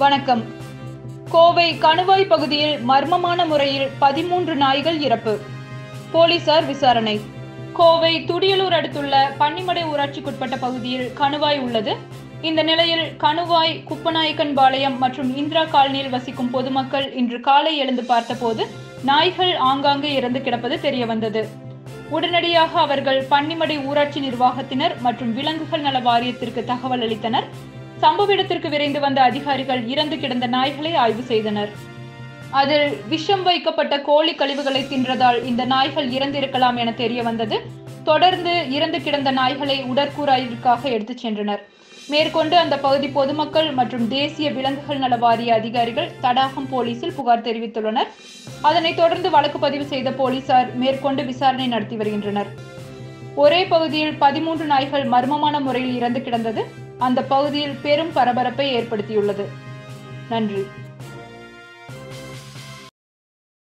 வணக்கம். கோவை கணுவாய் பகுதியில் மர்மமான முறையில் பதிமூன்று நாய்கள் இறப்பு. போலீசார் விசாரணை. கோவை துடியலூர் அடுத்துள்ள பன்னிமடை ஊராட்சிக்குட்பட்ட பகுதியில் கணுவாய் உள்ளது. இந்த நிலையில் கணுவாய் குப்பநாயக்கன்பாளையம் மற்றும் இந்திரா காலனியில் வசிக்கும் பொதுமக்கள் இன்று காலை எழுந்து பார்த்தபோது நாய்கள் ஆங்காங்கே இறந்து கிடப்பது தெரிய வந்தது உடனடியாக அவர்கள் பன்னிமடை ஊராட்சி நிர்வாகத்தினர் மற்றும் விலங்குகள் நல வாரியத்திற்கு தகவல் அளித்தனர். சம்பவ இடத்திற்கு விரைந்து வந்த அதிகாரிகள் இறந்து கிடந்த நாய்களை ஆய்வு செய்தனர். அதில் விஷம் வைக்கப்பட்ட கோழி கழிவுகளை தின்றதால் இந்த நாய்கள் இறந்திருக்கலாம் என தெரிய வந்தது. தொடர்ந்து இறந்து கிடந்த நாய்களை உடற்கூறாய்விற்காக எடுத்துச் சென்றனர். மேற்கொண்டு அந்த பகுதி பொதுமக்கள் மற்றும் தேசிய விலங்குகள் நல வாரிய அதிகாரிகள் தடாகம் போலீசில் புகார் தெரிவித்துள்ளனர். அதனைத் தொடர்ந்து வழக்கு பதிவு செய்த போலீசார் மேற்கொண்டு விசாரணை நடத்தி வருகின்றனர். ஒரே பகுதியில் பதிமூன்று நாய்கள் மர்மமான முறையில் இறந்து கிடந்தது. அந்த பகுதியில் பெரும் பரபரப்பை ஏற்படுத்தியுள்ளது. நன்றி.